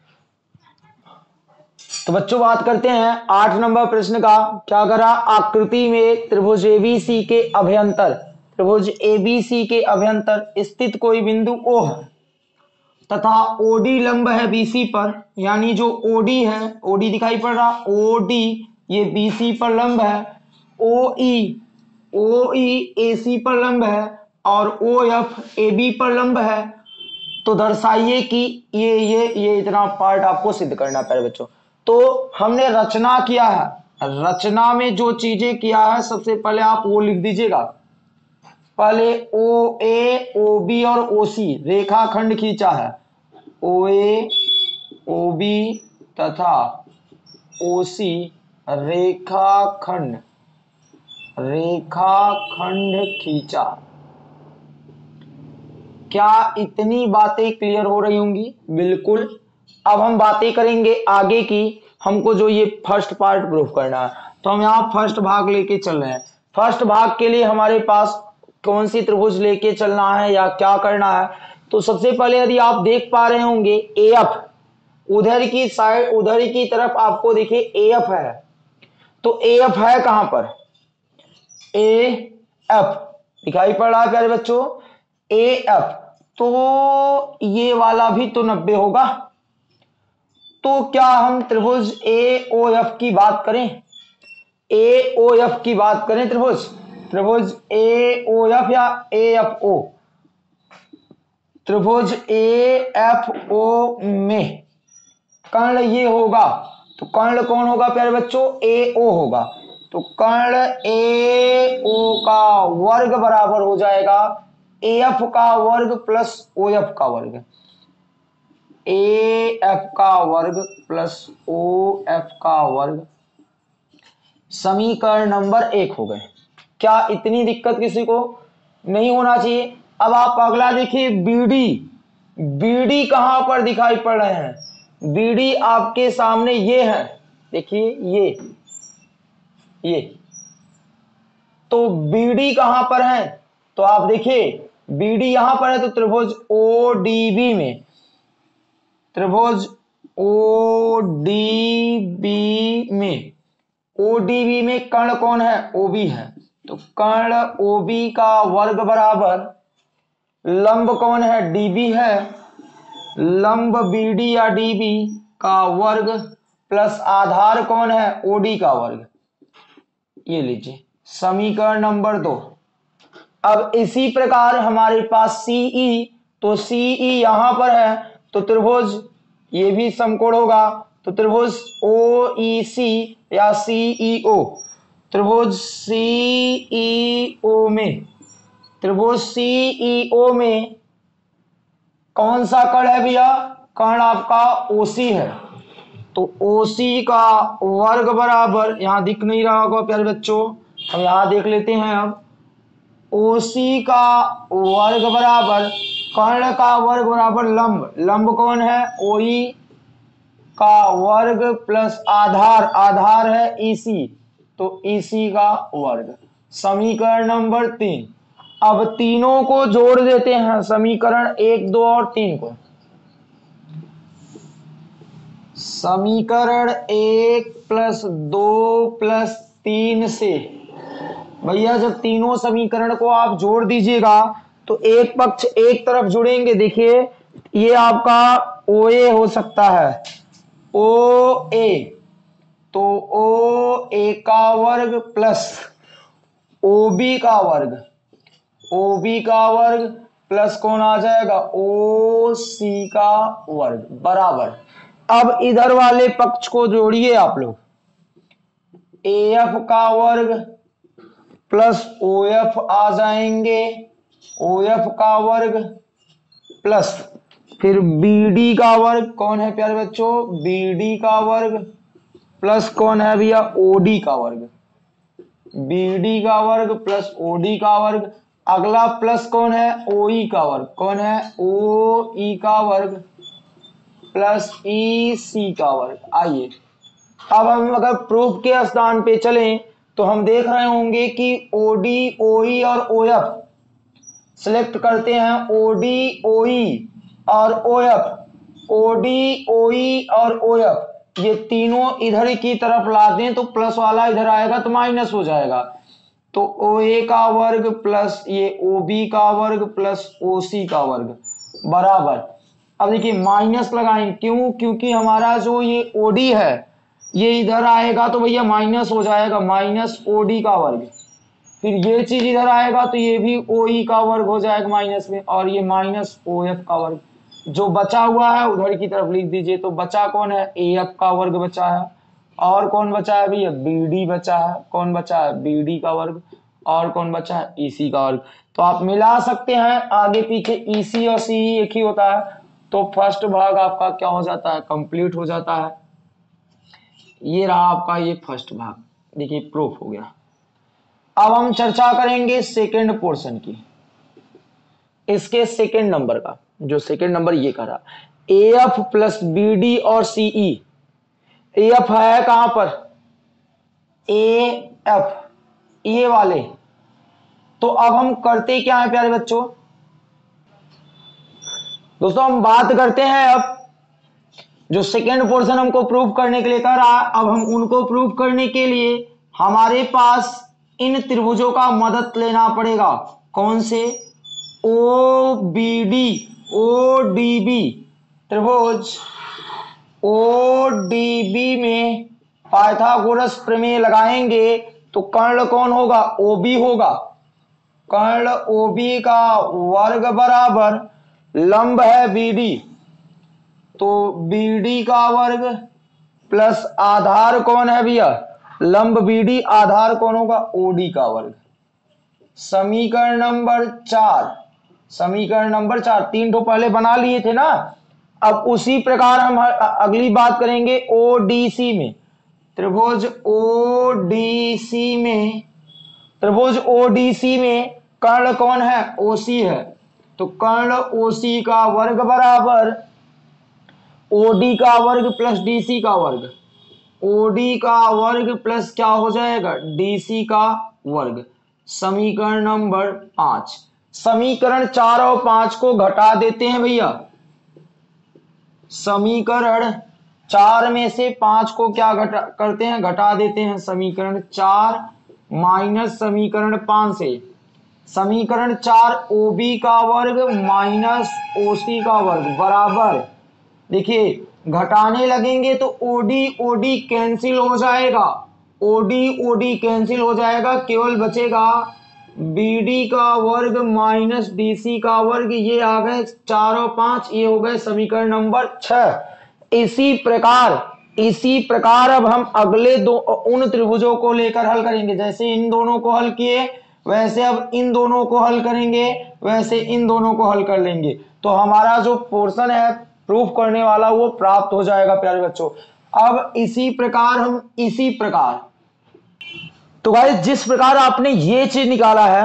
तो बच्चों, बात करते हैं आठ नंबर प्रश्न का। क्या करा आकृति में त्रिभुज एबीसी के अभ्यंतर। त्रिभुज एबीसी के अभ्यंतर स्थित कोई बिंदु ओ है। तथा ओडी लंब है बीसी पर। यानी जो ओडी है ओडी दिखाई पड़ रहा। ओडी ये बीसी पर लंब है। ओ ई ओ ई ए सी पर लंब है। और ओ एफ़ ए बी पर लंब है। तो दर्शाइए कि ये ये ये इतना पार्ट आपको सिद्ध करना पड़े बच्चों। तो हमने रचना किया है। रचना में जो चीज़ें किया है, सबसे पहले आप वो लिख दीजिएगा। पहले ओ ए ओ बी और ओ सी रेखाखंड खींचा है। ओ ए ओ बी तथा ओ सी रेखाखंड। रेखाखंड खींचा। क्या इतनी बातें क्लियर हो रही होंगी? बिल्कुल। अब हम बातें करेंगे आगे की। हमको जो ये फ़र्स्ट पार्ट प्रूफ करना है। तो हम यहाँ फ़र्स्ट भाग लेके चल रहे हैं। फ़र्स्ट भाग के लिए हमारे पास कौन सी त्रिभुज लेके चलना है या क्या करना है? तो सबसे पहले यदि आप देख पा रहे होंगे ए एफ़ उधर की साइड उधर की तरफ़ आपको देखिए ए एफ़ है। तो ए एफ़ है कहाँ पर? ए एफ़ दिखाई पड़ रहा है प्यारे बच्चों? ए एफ़ तो ये वाला भी तो नब्बे होगा। तो क्या हम त्रिभुज ए ओ एफ़ की बात करें? ए ओ एफ़ की बात करें त्रिभुज। त्रिभुज ए ओ एफ़ या ए एफ़ ओ त्रिभुज ए एफ़ ओ में कर्ण ये होगा। तो कर्ण कौन होगा प्यारे बच्चों? ए ओ होगा। तो कर्ण ए ओ का वर्ग बराबर हो जाएगा। ए एफ़ का वर्ग प्लस ओ एफ़ का वर्ग। ए एफ़ का वर्ग प्लस ओ एफ़ का वर्ग। समीकरण नंबर एक हो गए। क्या इतनी दिक्कत किसी को? नहीं होना चाहिए। अब आप अगला देखिए बीडी बीडी कहाँ पर दिखाई पड़ रहे हैं? बीडी आपके सामने ये है। देखिए, ये। ये। तो बीडी कहाँ पर है? तो आप देखिए बीडी यहाँ पर है तो त्रिभुज ओ डी बी में। त्रिभुज ओ डी बी में ओ डी बी में कर्ण कौन है? ओ बी है। तो कर्ण ओ बी का वर्ग बराबर लंब कौन है? डीबी है। लंब बीडी या डीबी का वर्ग प्लस आधार कौन है? ओडी का वर्ग। ये लीजिए, समीकरण नंबर दो। अब इसी प्रकार हमारे पास सीई तो सीई यहाँ पर है। तो त्रिभुज, ये भी समकोण होगा। तो त्रिभुज ओ ई सी या सीई ओ त्रिभुज सीई ओ में, त्रिभुज सीईओ e में कौन सा कण है भैया? कण आपका ओसी है। तो ओसी का वर्ग बराबर, यहाँ दिख नहीं रहा होगा प्यारे बच्चों। हम यहाँ देख लेते हैं अब। ओसी का वर्ग बराबर, कर्ण का वर्ग बराबर लंब। लंब कौन है? ओई का वर्ग प्लस आधार। आधार है ईसी तो ईसी का वर्ग। समीकरण नंबर तीन। अब तीनों को जोड़ देते हैं। समीकरण एक, दो और तीन को। समीकरण एक प्लस दो प्लस तीन से भैया, जब तीनों समीकरण को आप जोड़ दीजिएगा तो एक पक्ष एक तरफ़ जुड़ेंगे। देखिए, ये आपका ओ ए हो सकता है। ओ ए तो ओ ए का वर्ग प्लस ओ बी का वर्ग। ओ बी का वर्ग प्लस कौन आ जाएगा? ओ सी का वर्ग, बराबर। अब इधर वाले पक्ष को जोड़िए आप लोग। ए एफ़ का वर्ग प्लस ओ एफ़ आ जाएँगे। ओ एफ़ का वर्ग प्लस। फिर बी डी का वर्ग, कौन है प्यारे बच्चों? बी डी का वर्ग प्लस कौन है भैया? ओडी का वर्ग। बी डी का वर्ग प्लस ओडी का वर्ग। अगला प्लस कौन है? ओ ई का वर्ग। कौन है? ओ ई का वर्ग प्लस ई सी का वर्ग। आइए। अब हम अगर प्रूफ के स्थान पे चलें तो हम देख रहे होंगे कि ओ डी ओ और ओ एफ़ सिलेक्ट करते हैं ओ डी ओ और O F O D O ई और ओ एफ़ ये तीनों इधर की तरफ़ लाते हैं तो प्लस वाला इधर आएगा तो माइनस हो जाएगा। तो ओ ए का वर्ग प्लस ये ओ बी का वर्ग प्लस ओ सी का वर्ग, बराबर। अब देखिए माइनस लगाएँगे क्यों? क्योंकि हमारा जो ये ओडी है ये इधर आएगा तो भैया माइनस हो जाएगा, माइनस ओडी का वर्ग। फिर ये चीज़ इधर आएगा तो ये भी ओ ई का वर्ग हो जाएगा माइनस में, और ये माइनस ओ एफ़ का वर्ग। जो बचा हुआ है, उधर की तरफ़ लिख दीजिए तो बचा कौन है? ए एफ़ का वर्ग बचा है। और कौन बचा है भैया? बी डी बचा है। कौन बचा है? बी डी का वर्ग। और कौन बचा है? ईसी e का वर्ग। तो आप मिला सकते हैं, आगे पीछे ईसी e और सी e एक ही होता है। तो फ़र्स्ट भाग आपका क्या हो जाता है? कंप्लीट हो जाता है। ये रहा आपका ये फ़र्स्ट भाग। देखिए प्रूफ हो गया। अब हम चर्चा करेंगे सेकेंड पोर्शन की। इसके सेकेंड नंबर का, जो सेकेंड नंबर ये करा A F plus B D और सीई ए एफ़ है कहाँ पर? ए एफ़ ये वाले। तो अब हम करते क्या है प्यारे बच्चों? दोस्तों, हम बात करते हैं अब जो सेकेंड पोर्शन हमको प्रूफ करने के लिए कर रहा अब हम उनको प्रूफ करने के लिए हमारे पास इन त्रिभुजों का मदद लेना पड़ेगा। कौन से? O B D O D B त्रिभुज ओ डी बी में पाइथागोरस प्रमेय लगाएँगे तो कर्ण कौन होगा? ओ बी होगा। कर्ण ओ बी का वर्ग बराबर लंब है बी डी तो बी डी का वर्ग प्लस आधार कौन है भैया? लंब बी डी आधार कौन होगा ओडी का वर्ग। समीकरण नंबर चार। समीकरण नंबर चार। तीन तो पहले बना लिए थे ना? अब उसी प्रकार हम अगली बात करेंगे ओ डी सी में। त्रिभुज ओ डी सी में त्रिभुज ओ डी सी में कर्ण कौन है? ओ सी है। तो कर्ण ओ सी का वर्ग बराबर ओडी का वर्ग प्लस डीसी का वर्ग। ओडी का वर्ग प्लस क्या हो जाएगा? डीसी का वर्ग। समीकरण नंबर पाँच। समीकरण चार और पाँच को घटा देते हैं भैया। समीकरण चार में से पाँच को क्या घटा, करते हैं? घटा देते हैं। समीकरण चार माइनस समीकरण पाँच से। समीकरण चार ओबी का वर्ग माइनस ओसी का वर्ग। बराबर। देखिए, घटाने लगेंगे तो ओडी ओडी कैंसिल हो जाएगा। ओडी ओडी कैंसिल हो जाएगा, केवल बचेगा बी डी का वर्ग माइनस डी सी का वर्ग। ये आ गए चार और पाँच, ये हो गए समीकरण नंबर छ इसी प्रकार इसी प्रकार अब हम अगले दो, उन त्रिभुजों को लेकर हल करेंगे। जैसे इन दोनों को हल किए, वैसे अब इन दोनों को हल करेंगे, वैसे इन दोनों को हल कर लेंगे। तो हमारा जो पोर्शन है प्रूफ करने वाला वो प्राप्त हो जाएगा, प्यारे बच्चों। अब इसी प्रकार हम इसी प्रकार। तो भाई जिस प्रकार आपने ये चीज़ निकाला है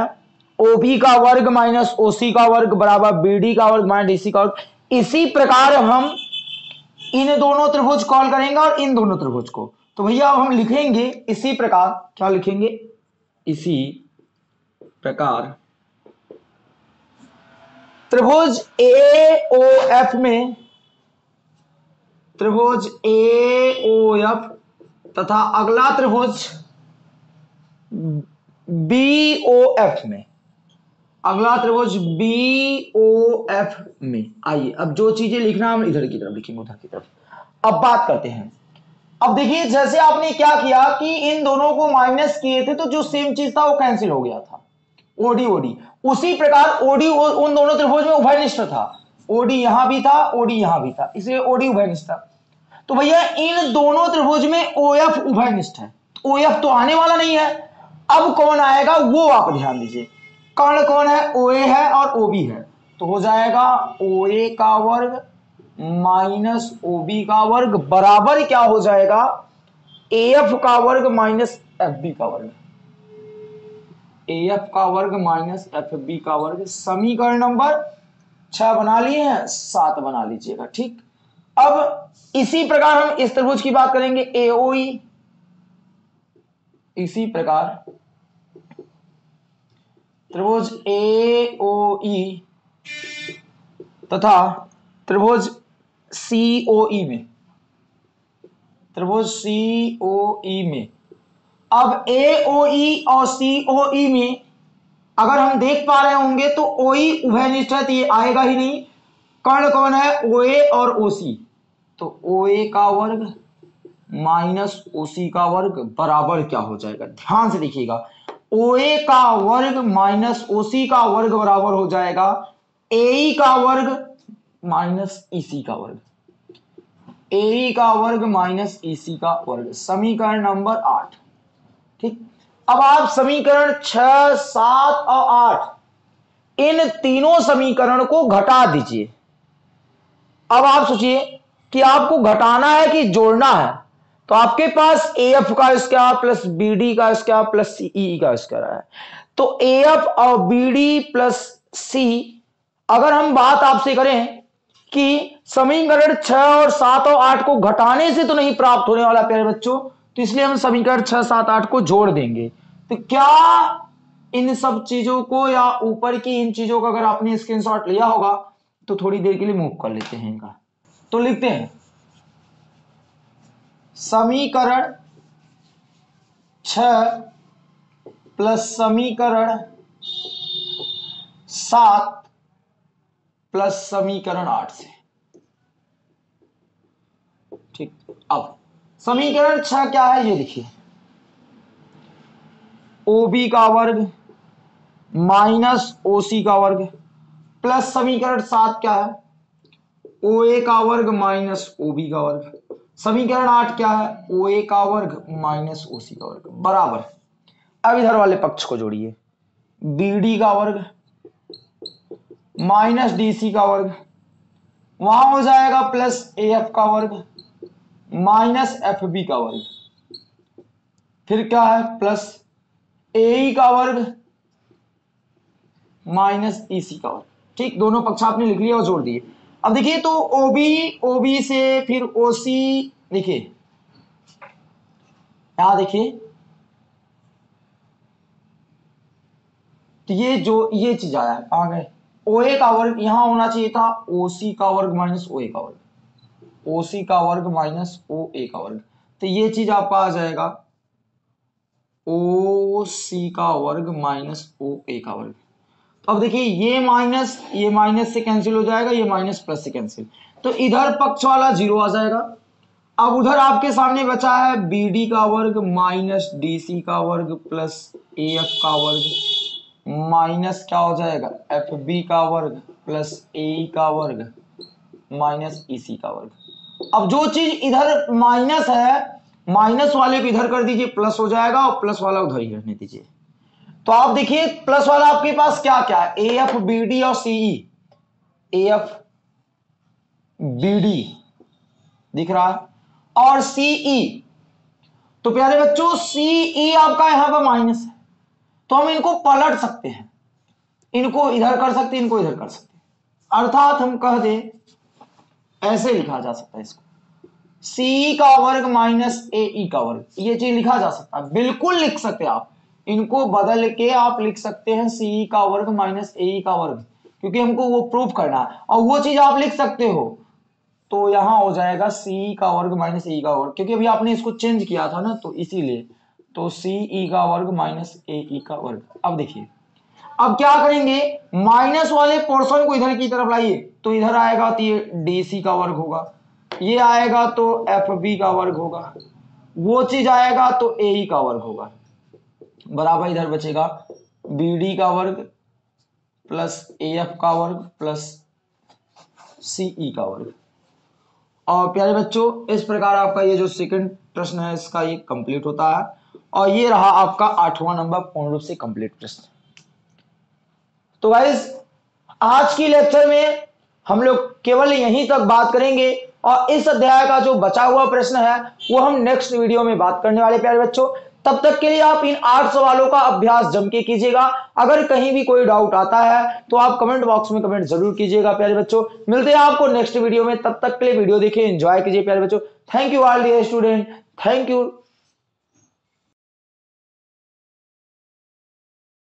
ओबी का वर्ग माइनस ओसी का वर्ग बराबर बीडी का वर्ग माइनस डीसी का वर्ग, इसी प्रकार हम इन दोनों त्रिभुज कॉल करेंगे और इन दोनों त्रिभुज को। तो भैया, अब हम लिखेंगे इसी प्रकार। क्या लिखेंगे? इसी प्रकार। त्रिभुज ए ओ एफ़ में त्रिभुज ए, ओ, एफ़ तथा अगला त्रिभुज बी, ओ, एफ़ में। अगला त्रिभुज बी, ओ, एफ़ में। आइए, अब जो चीज़ें लिखना हम इधर की तरफ़ लिखेंगे, उधर की तरफ़। अब बात करते हैं। अब देखिए, जैसे आपने क्या किया कि इन दोनों को माइनस किए थे तो जो सेम चीज़ था, वो कैंसिल हो गया था। ओडी ओडी उसी प्रकार ओडी उन दोनों त्रिभुज में उभयनिष्ठ था। ओडी यहाँ भी था, ओडी यहाँ भी था। इसलिए ओडी उभयनिष्ठ। था तो भैया, इन दोनों त्रिभुज में ओ एफ़ उभयनिष्ठ है। ओ एफ़ तो आने वाला नहीं है। अब कौन आएगा, वो आप ध्यान दीजिए। कर्ण कौन है? ओ ए है और ओ बी है। तो हो जाएगा ओ ए का वर्ग माइनस ओ बी का वर्ग बराबर क्या हो जाएगा? ए एफ़ का वर्ग माइनस एफ़ बी का वर्ग। ए एफ़ का वर्ग माइनस एफ़ बी का वर्ग समीकरण नंबर छह बना लिए हैं, सात बना लीजिएगा, ठीक? अब इसी प्रकार हम इस त्रिभुज की बात करेंगे एओई इसी प्रकार त्रिभुज एओई तथा त्रिभुज सी ओ में। त्रिभुज सी ओ में। अब ए ओ और सी ओ में अगर हम देख पा रहे होंगे तो ओ ई उभयनिष्ठ तो ये आएगा ही नहीं। कर्ण कौन है? ओ ए और ओ सी तो ओ ए का वर्ग माइनस ओ सी का वर्ग बराबर क्या हो जाएगा? ध्यान से देखिएगा। ओ ए का वर्ग माइनस ओ सी का वर्ग बराबर हो जाएगा। ए का वर्ग माइनस ईसी का वर्ग। ए का वर्ग माइनस ईसी का वर्ग। समीकरण नंबर आठ। ठीक? अब आप समीकरण छ सात और आठ, इन तीनों समीकरण को घटा दीजिए। अब आप सोचिए कि आपको घटाना है कि जोड़ना है तो आपके पास ए एफ़ का स्क्वायर प्लस बी डी का स्क्वायर प्लस सी ई का स्क्वायर है। तो ए एफ़ और बी डी प्लस सी अगर हम बात आपसे करें कि समीकरण छह और सात और आठ को घटाने से तो नहीं प्राप्त होने वाला, प्यारे बच्चों तो इसलिए हम समीकरण छह, सात, आठ को जोड़ देंगे। तो क्या इन सब चीज़ों को या ऊपर की इन चीज़ों का अगर आपने स्क्रीनशॉट लिया होगा तो थोड़ी देर के लिए मूव कर लेते हैं इनका। तो लिखते हैं। समीकरण छ प्लस समीकरण सात प्लस समीकरण आठ से ठीक अब समीकरण छ क्या है? ये देखिए। ओ बी का वर्ग माइनस ओ सी का वर्ग प्लस समीकरण सात क्या है? ओ ए का वर्ग माइनस ओ बी का वर्ग। समीकरण आठ क्या है? ओ ए का वर्ग माइनस ओ सी का वर्ग। बराबर। अब इधर वाले पक्ष को जोड़िए। बी डी का वर्ग माइनस डी सी का वर्ग। वहाँ हो जाएगा प्लस ए एफ़ का वर्ग। माइनस एफ़ बी का वर्ग। फिर क्या है? प्लस ए का वर्ग माइनस ई सी का वर्ग। ठीक, दोनों पक्ष आपने लिख लिया और जोड़ दिए। अब देखिए तो ओबी ओबी से फिर ओसी देखिए। यहाँ देखिए। तो ये जो, ये चीज़ आया, आ गए। ओ ए का वर्ग यहाँ होना चाहिए था, ओ सी का वर्ग माइनस ओ ए का वर्ग। ओ सी का वर्ग माइनस ओ ए का वर्ग। तो ये चीज़ आपका आ जाएगा। ओ सी का वर्ग माइनस ओ ए का वर्ग। अब देखिए, ये माइनस ये माइनस से कैंसिल हो जाएगा, ये माइनस प्लस से कैंसिल। तो इधर पक्ष वाला ज़ीरो आ जाएगा। अब उधर आपके सामने बचा है बी डी का वर्ग माइनस डी सी का वर्ग प्लस ए एफ़ का वर्ग। माइनस क्या हो जाएगा? एफ़ बी का वर्ग प्लस ए का वर्ग माइनस ई सी का वर्ग। अब जो चीज़ इधर माइनस है, माइनस वाले को इधर कर दीजिए, प्लस हो जाएगा और प्लस वाला उधर ही रहने दीजिए। तो आप देखिए, प्लस वाला आपके पास क्या क्या है? ए एफ़ बी डी और CE A F B D दिख रहा है। और सीई तो प्यारे बच्चों सीई आपका यहाँ पर माइनस है। तो हम इनको पलट सकते हैं। इनको इधर कर सकते हैं, इनको इधर कर सकते हैं। अर्थात हम कह दे ऐसे लिखा जा सकता है इसको। सी का वर्ग माइनस ए ई का वर्ग, ये चीज़ लिखा जा सकता है। बिल्कुल लिख सकते हैं आप। इनको बदल के आप लिख सकते हैं सी का वर्ग माइनस ए का वर्ग, क्योंकि हमको वो प्रूफ करना है। और वो चीज़ आप लिख सकते हो। तो यहाँ हो जाएगा सी का वर्ग माइनस ई का वर्ग, क्योंकि अभी आपने इसको चेंज किया था ना तो इसीलिए। तो सी ई का वर्ग माइनस ए ई का वर्ग। अब देखिए। अब क्या करेंगे? माइनस वाले पोर्शन को इधर की तरफ़ लाइए तो इधर आएगा तो ये डी सी का वर्ग होगा। ये आएगा तो एफ़ बी का वर्ग होगा। वो चीज़ आएगा तो ए का वर्ग होगा। बराबर इधर बचेगा। बी डी का वर्ग प्लस ए एफ़ का वर्ग प्लस सी ई का वर्ग। और प्यारे बच्चों, इस प्रकार आपका ये जो सेकंड प्रश्न है, इसका ये कंप्लीट होता है। और ये रहा आपका आठवां नंबर पूर्ण रूप से कंप्लीट प्रश्न। तो गाइज़ आज की लेक्चर में हम लोग केवल यहीं तक बात करेंगे और इस अध्याय का जो बचा हुआ प्रश्न है, वो हम नेक्स्ट वीडियो में बात करने वाले प्यारे बच्चों। तब तक के लिए आप इन आठ सवालों का अभ्यास जम के कीजिएगा। अगर कहीं भी कोई डाउट आता है तो आप कमेंट बॉक्स में कमेंट ज़रूर कीजिएगा, प्यारे बच्चों। मिलते हैं आपको नेक्स्ट वीडियो में। तब तक के लिए वीडियो देखिए एंजॉय कीजिए, प्यारे बच्चों। Thank you all dear student thank you